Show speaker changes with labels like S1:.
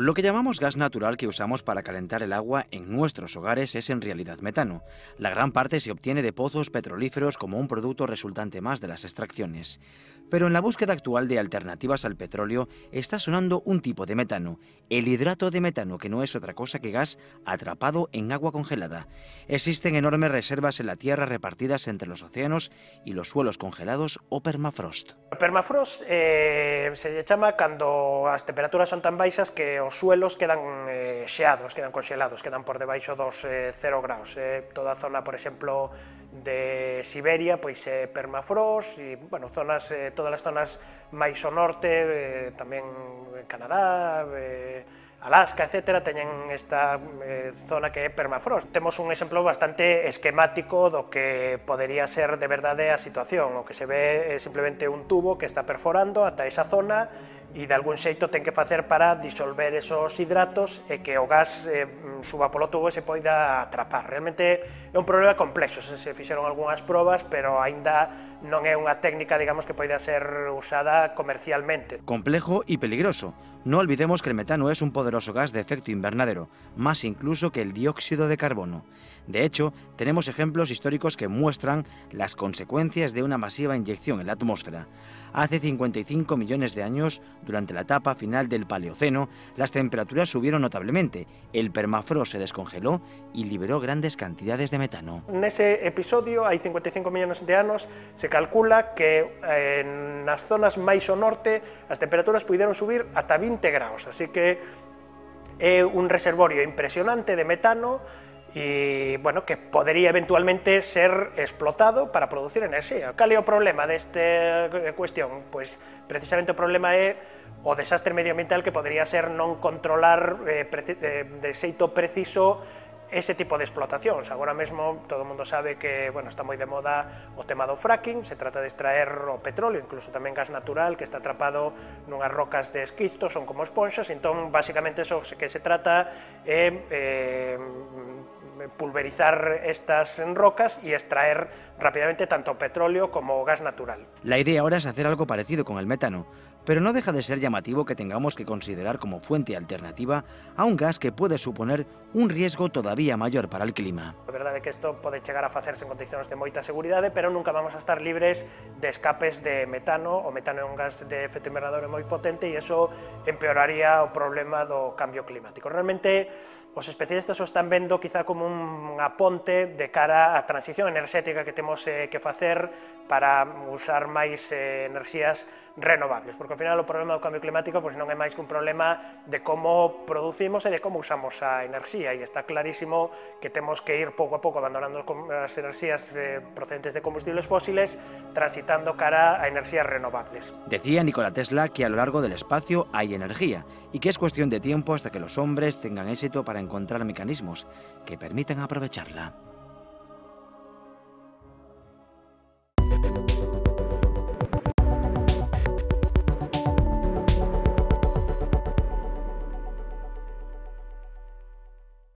S1: Lo que llamamos gas natural que usamos para calentar el agua en nuestros hogares es en realidad metano. La gran parte se obtiene de pozos petrolíferos como un producto resultante más de las extracciones. Pero en la búsqueda actual de alternativas al petróleo está sonando un tipo de metano, el hidrato de metano, que no es otra cosa que gas atrapado en agua congelada. Existen enormes reservas en la Tierra repartidas entre los océanos y los suelos congelados o permafrost.
S2: Permafrost eh, se lle chama cando as temperaturas son tan baixas que os suelos quedan eh, xeados, quedan conxelados, quedan por debaixo dos eh, 0 graus. Eh, toda a zona, por exemplo, de Siberia, pois é eh, permafrost e, bueno, zonas, eh, todas as zonas máis ao norte, eh, tamén en Canadá, eh, Alaska, etcétera, teñen esta eh, zona que é permafrost. Temos un exemplo bastante esquemático do que podería ser de verdade a situación, o que se ve é simplemente un tubo que está perforando ata esa zona e de algún xeito ten que facer para disolver esos hidratos e que o gas eh, suba polo tubo e se poida atrapar. Realmente é un problema complexo, se, se fixeron algunhas probas, pero aínda non é unha técnica, digamos, que poida ser usada comercialmente.
S1: Complejo e peligroso, No olvidemos que el metano es un poderoso gas de efecto invernadero, más incluso que el dióxido de carbono. De hecho, tenemos ejemplos históricos que muestran las consecuencias de una masiva inyección en la atmósfera. Hace 55 millones de años, durante la etapa final del Paleoceno, las temperaturas subieron notablemente, el permafrost se descongeló y liberó grandes cantidades de metano.
S2: Nese episodio, hai 55 millóns de anos, se calcula que eh, nas zonas máis ao norte as temperaturas puderon subir ata 20 graus, así que é un reservorio impresionante de metano e, bueno, que podería eventualmente ser explotado para producir enerxía. Cal é o problema desta cuestión? Pois precisamente o problema é o desastre medioambiental que podría ser non controlar eh, de xeito preciso ese tipo de explotacións. Agora mesmo todo o mundo sabe que bueno, está moi de moda o tema do fracking, se trata de extraer o petróleo, incluso tamén gas natural que está atrapado nunhas rocas de esquisto, son como esponxas, entón basicamente eso que se trata é eh, pulverizar estas rocas y extraer rápidamente tanto petróleo como gas natural.
S1: La idea ahora es hacer algo parecido con el metano, pero no deja de ser llamativo que tengamos que considerar como fuente alternativa a un gas que pode suponer un riesgo todavía maior para el clima.
S2: A verdade é que isto pode chegar a facerse en condicións de moita seguridade, pero nunca vamos a estar libres de escapes de metano. O metano é un gas de efecto invernadero moi potente e eso empeoraría o problema do cambio climático. Realmente, os especialistas o están vendo quizá como un aponte de cara á transición enerxética que temos eh, que facer para usar máis eh, enerxías renovables, porque ao final o problema do cambio climático pois, non é máis que un problema de como producimos e de como usamos a enerxía, e está clarísimo que temos que ir pouco a pouco abandonando as enerxías eh, procedentes de combustibles fósiles, transitando cara a enerxías renovables.
S1: Decía Nikola Tesla que a lo largo del espacio hay energía, y que es cuestión de tiempo hasta que los hombres tengan éxito para encontrar mecanismos que permitan aprovecharla.